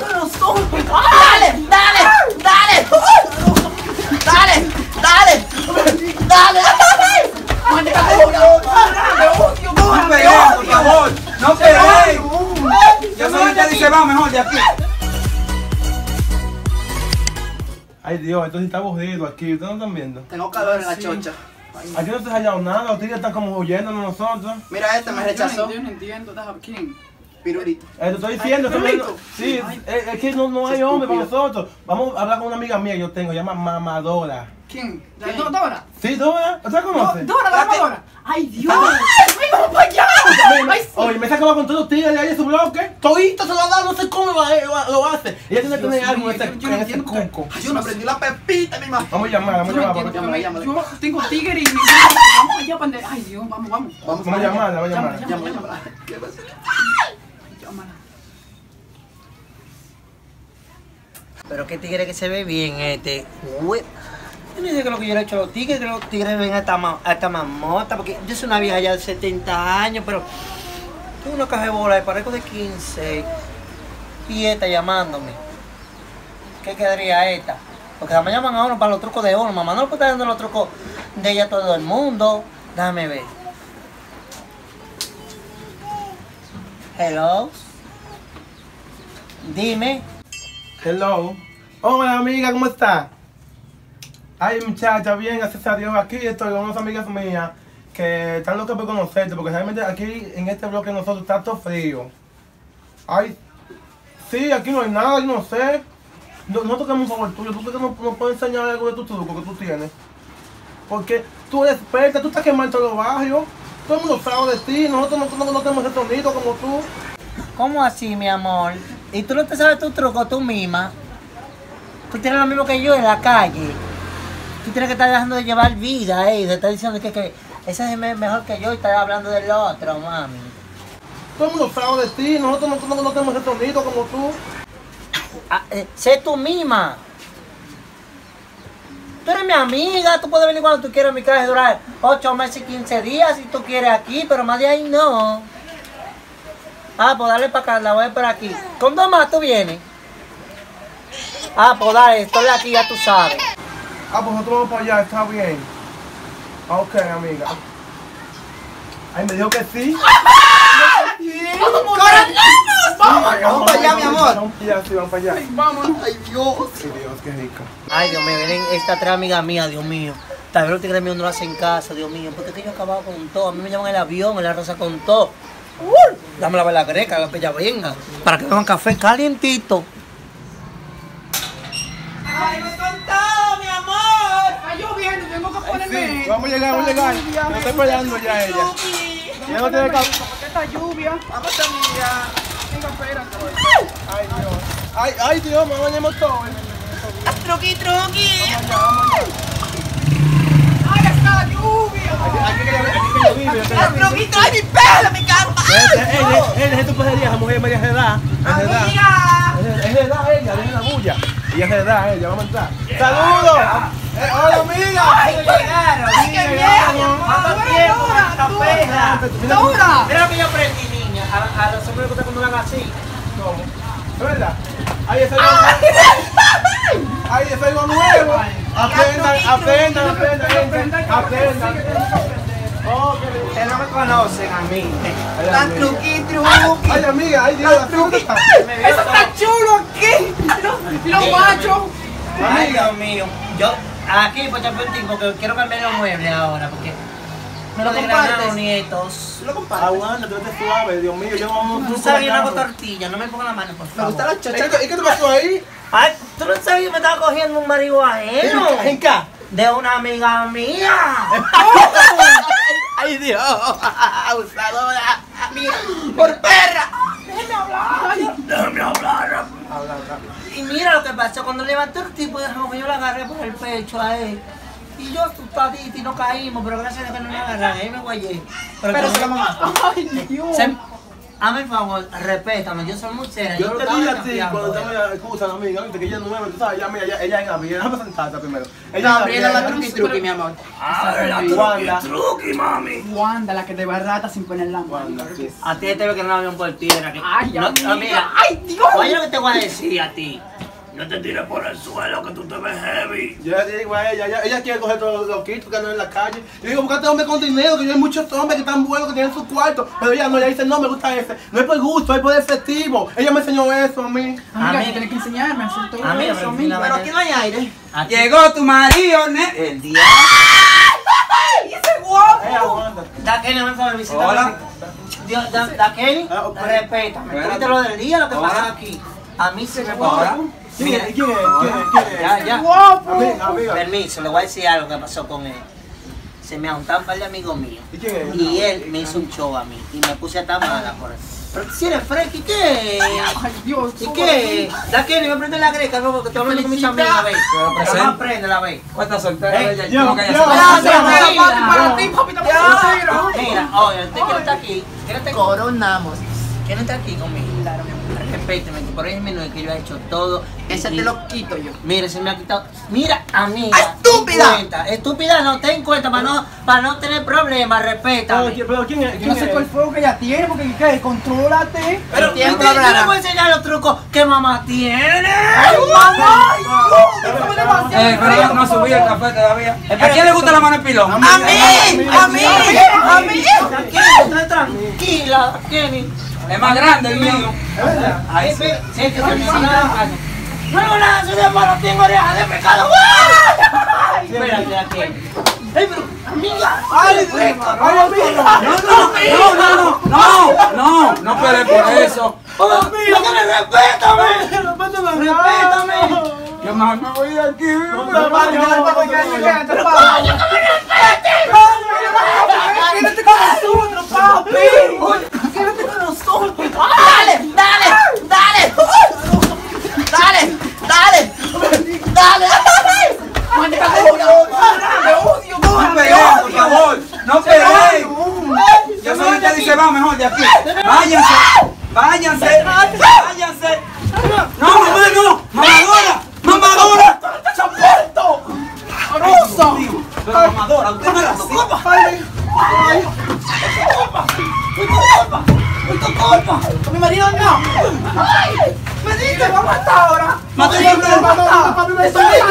Dale, dale, dale. Dale, dale. Dale. No peleen, por favor. No peleen. Yo soy usted y se va mejor de aquí. Ay Dios, esto sí está aburrido aquí, ¿ustedes no están viendo? Tengo calor en la chocha. Aquí no se ha hallado nada, tigres están como huyendo de nosotros. Mira este, me rechazó. Yo no entiendo, deja, ¿quién? Pirulito. Eh, te estoy diciendo, Ay, no- sí, es, es que no, no hay hombre para nosotros. Vamos a hablar con una amiga mía que yo tengo, se llama Mamadora. ¿Quién? ¿Do- ¿Dora? ¿Sí, Dora? ¿Usted la conoce? ¿Dora, la Date. Dora? ¡Ay, Dios! ¡Ay, vamos para. Oye, me sacaba con todos los tigres de ahí de su bloque. Todito se lo ha dado, no sé cómo lo, lo hace. Ella tiene que tener algo en ese, no cuco. Ay, yo me prendí la pepita, mi mamá. Vamos a llamar, vamos a no llamar. yo- tengo tigre y me vamos allá Ay, Dios, vamos, vamos. Vamos a llamarla, vamos a llamarla. Llámala, Llámala, Pero qué tigre que se ve bien este. Ué. Yo no sé qué lo que yo le he hecho a los tigres, que los tigres ven a esta, mamota, porque yo soy una vieja ya de 70 años, pero tengo una caja de bola de parezco de 15 y esta llamándome. ¿Qué quedaría esta? Porque me llaman a uno para los trucos de uno, mamá no le puede estar dando los trucos de ella a todo el mundo. Déjame ver. Hello. Dime. Hello. Hola amiga, ¿cómo estás? Ay muchacha, bien, gracias a Dios. Aquí estoy con unas amigas mías que están locas por conocerte, porque realmente aquí en este bloque nosotros está todo frío. Ay, sí, aquí no hay nada, yo no sé. No, no toquemos un favor tuyo, tú no, no puedes enseñar algo de tu truco que tú tienes. Porque tú eres experta, tú estás quemando los barrios. Todo el mundo sabe de ti, nosotros no, no, no tenemos ese sonido como tú. ¿Cómo así, mi amor? ¿Y tú no te sabes tu truco tú misma? Tú tienes lo mismo que yo en la calle. Tú tienes que estar dejando de llevar vida, eh. De estar diciendo que, que ese es me- mejor que yo y estar hablando del otro, mami. Todo el mundo sabe de ti, nosotros no, no, no tenemos ese sonido como tú. Ah, eh, sé tú misma. Tú eres mi amiga, tú puedes venir cuando tú quieras mi casa y durar 8 meses y 15 días si tú quieres aquí, pero más de ahí no. Ah, pues dale para acá, la voy a por aquí. ¿Con dos más tú vienes? Ah, pues dale, estoy aquí, ya tú sabes. Ah, pues nosotros vamos para allá, está bien. Ah, Ok, amiga. Ay, me dijo que sí. Vamos para allá, mi amor. Vamos para allá, sí, vamos para allá. Vámonos. Ay, Dios. Ay, Dios, qué rico. Ay, Dios mío, miren esta tres amigas mías, Dios mío. Tal vez los tigres míos no lo hacen caso, Dios mío. Porque es que yo he acabado con todo. A mí me llaman el avión, el arroz con todo. Uh, dame la vela greca, la que ella venga. Para que beban café calientito. Ay, me contado, mi amor. Está lloviendo, tengo que Sí, ponerme. vamos a llegar, vamos a llegar. Me estoy esperando ya ella. Ya no tiene café. ¿Por qué está lluvia? Vamos, amiga. Venga, Ay, Dios. Ay, ay, Dios, me bañemos todo. ¡Ay, está la lluvia! Aquí que vive. Truquito, ay, mi pelo, mi cama. Él es tu esa mujer. Es de edad. Amiga. Es es edad ella, dejen la bulla. Ella es de edad ella, vamos a entrar. ¡Saludos! Eh, ¡Hola, amiga! Ay, qué. ¡Dora! ¡Dora! ¡Dora! Mira lo que yo aprendí. A, a los hombres les gusta cuando lo hagan así. ¿Cómo? ¿Es verdad? Ahí es algo Ahí es algo nuevo. Aprendan, aprendan, aprendan. Aprendan. Oh. Ustedes no me conocen a mí. Ay, La amiga. truqui, truqui. Ay, amiga, ay, Dios, ¿así dónde está? ¡Eso está chulo aquí! Los, machos. Ay, Dios mío. Yo, aquí, pues porque quiero cambiar los muebles ahora, porque ¿Me lo de Granado compartes? nietos. Lo comparto. Aguanta, tú eres suave, Dios mío, yo no Tú sabes, yo no hago tortilla, no me pongas la mano, por Me favor. gusta la ¿Y chocha. qué, y qué te pasó ahí? Ay, tú no sabes que me estaba cogiendo un marihuajeno. ¿En qué? De una amiga mía. Ay, Dios. Abusadora. Mira, por perra. Déjame hablar. Y mira lo que pasó, cuando levantó el tipo de rojo, yo la agarré por el pecho a él. Y yo asustadita y no caímos, pero gracias a Dios que no me agarran, ahí me guayé. Pero que se la mamá. ¡Ay, Dios! se, hazme el favor, respétame, yo soy muy seria. Yo lo te dije a ti cuando eh. estaba excusando, amiga, viste que ella es nueva, tú sabes, ella, mira, ella, ella es Gabriela, déjame sentarte primero. Ella Gabriela la truqui truqui, mi amor. Ah, la Wanda. truqui, mami. Wanda, la que te barrata sin poner la mano. A ti te veo que no había un por tierra. Que... Ay, no, amiga. amiga. Ay, Dios. Oye lo que te voy a decir a ti. No te tires por el suelo que tú te ves heavy. Yo le digo a ella, ella, ella quiere coger todos los loquitos que andan en la calle. Yo digo, buscate hombre con dinero, que hay muchos hombres que están buenos, que tienen su cuarto. Pero ella no, ella dice, no, me gusta ese. No es por gusto, es por efectivo. Ella me enseñó eso a mí. Amiga, Amiga. tú tienes que enseñarme a hacer todo Amiga, eso, pero amiga. finalmente- Pero aquí no hay aire. Aquí- Llegó tu marido, ne. El día. Ella aguanta. Da Kenny, me favor, visita. Hola. Dios, da, da Kenny, Ah, ok. respétame. Espérate. Tú viste lo del día, lo que pasa aquí. A mí se me Hola. Mira, ¿Y quién es? ¿Quién? ¿Quién ya, ya. Permiso, le voy a decir algo que pasó con él. Se me juntaron un par de amigos míos. ¿Y quién es? Y él me hizo un show a mí. Y me puse a estar mala por eso. Pero si eres fresco, ¿y qué? Ay, Dios. ¿Y qué? Da que me prende la greca, no, porque estoy hablando con mis amigas, ve. Pero. No aprende la ve. ¿Cuántas solteras Ey, ella? yo, ¿Cómo que ella yo. se- Ya, para ya, ti, para ti, papi, tampoco quiero. Mira, oye, usted quiere estar aquí. ¿Quiere estar Coronamos. ¿Quiere estar aquí conmigo? Que por ahí menos que yo he hecho todo. Ese Y- te lo quito yo. Mire, se me ha quitado. Mira, amiga. ¡Estúpida! cuenta. Estúpida, no, ten cuenta para no, para no tener problemas, respétame. Pero, pero ¿quién es? Yo ¿Quién no sé es? cuál fuego que ella tiene, porque ¿qué? Contrólate. Pero hablará. le voy a enseñar los trucos que mamá tiene. Eh, pero yo no subí el café todavía. ¿A quién le gusta la mano de pilón? ¡A mí! ¡A mí! ¡A mí! Tranquila, tranquila, Kenny. Es más grande el mío. Ahí sí, sí, que se me Luego nada, soy de malo, tengo orejas de pecado. Espérate, aquí. Ey, pero, amiga. ¡Ay. No, no, no, no, no, no, no pelees por eso. Respétame. ¡Respétame! Respétame. Yo me voy de aquí. Con nosotros, papi. Quédate con nosotros. ¡Dale! ¡Dale! ¡Dale! ¡Dale! ¡Dale! ¡Dale! Te odio, No peleen, por favor. No peleen. Yo soy usted dice va mejor de aquí. Váyanse. Váyanse. Váyanse. No, mamá, no. Mamadora. ¡Ruso! Pero mamadora, usted no la ¡Mi marido no! ¡Ay! ¡Me dice, vamos a matar ahora! Mate, ¡Me mate, dice, vamos a matar! papi,